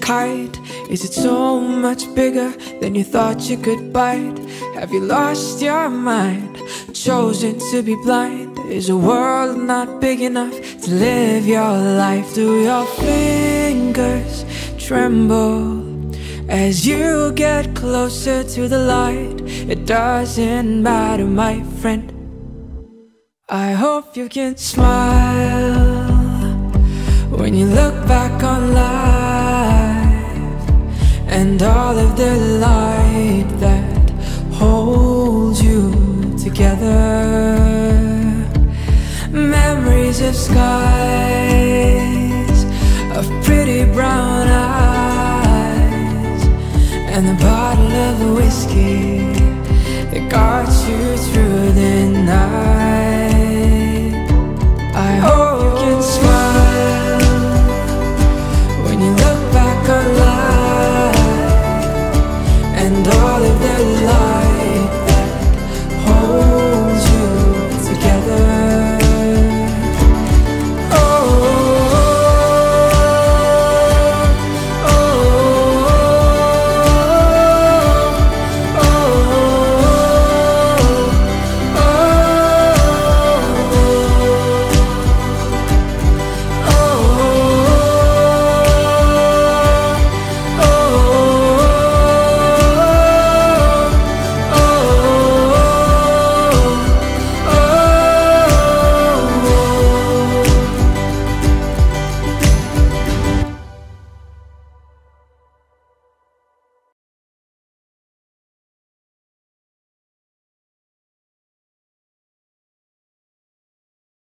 kite? Is it so much bigger than you thought you could bite? Have you lost your mind? Chosen to be blind? Is the world not big enough to live your life? Do your fingers tremble as you get closer to the light? It doesn't matter, my friend. I hope you can smile when you look and all of the light that holds you together. Memories of skies, of pretty brown eyes, and the